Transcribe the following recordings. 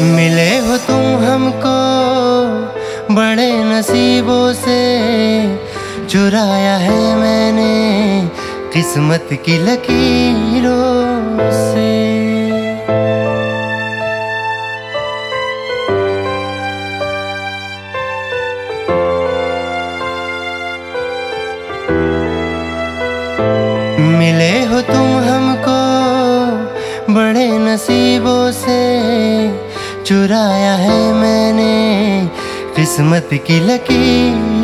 मिले हो तुम हमको बड़े नसीबों से। चुराया है मैंने किस्मत की लकीरों से। मिले हो तुम नसीबों से चुराया है मैंने किस्मत की लकीरों।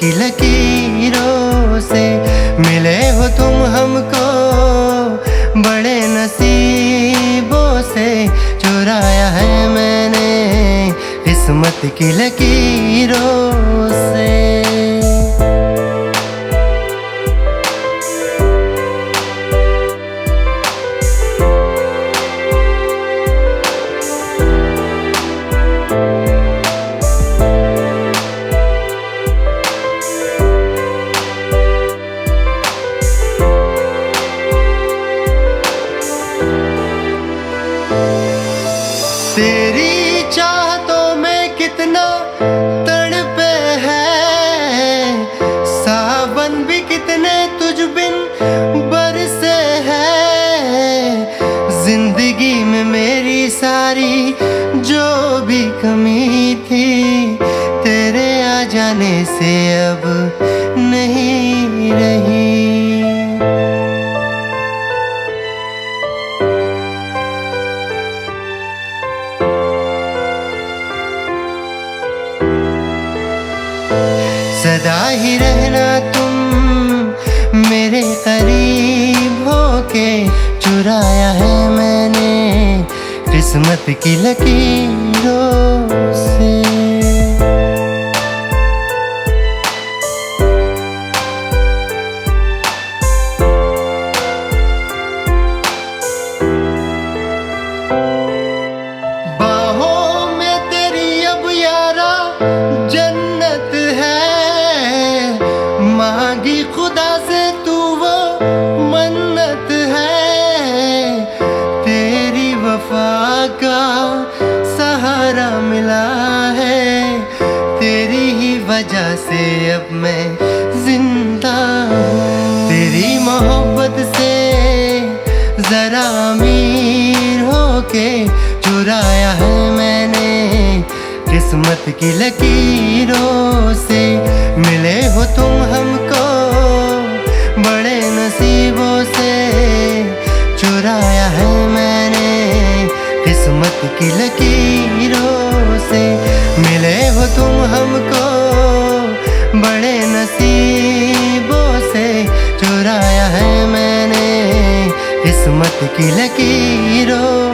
की लकीरों से मिले हो तुम हमको बड़े नसीबों से। चुराया है मैंने किस्मत की लकीरों से तेरी चाहतों में कितना तड़पे है? सावन भी कितने तुझ बिन बरसे है। ज़िंदगी में मेरी सारी जो भी कमी थी, तेरे आ जाने से अब सदा ही रहना तुम मेरे करीब होके चुराया है मैंने किस्मत की लकीरों। वजह से अब मैं ज़िंदा तेरी मोहब्बत से जरा अमीर होके चुराया है मैंने। किस्मत की लकीरों से मिले हो तुम हमको बड़े नसीबों से। चुराया है मैंने किस्मत की लकीरों से मिले हो तुम हमको नसीबों से चुराया है मैंने किस्मत की लकीरों